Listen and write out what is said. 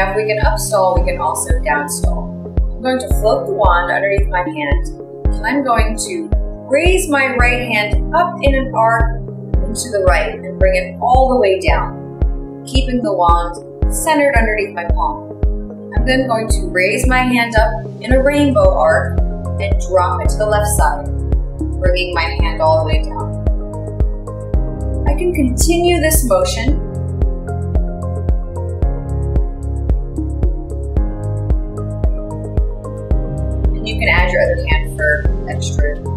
Now if we can upstairs, we can also downstairs. I'm going to float the wand underneath my hand, and I'm going to raise my right hand up in an arc into the right and bring it all the way down, keeping the wand centered underneath my palm. I'm then going to raise my hand up in a rainbow arc and drop it to the left side, bringing my hand all the way down. I can continue this motion you can add your other hand for extra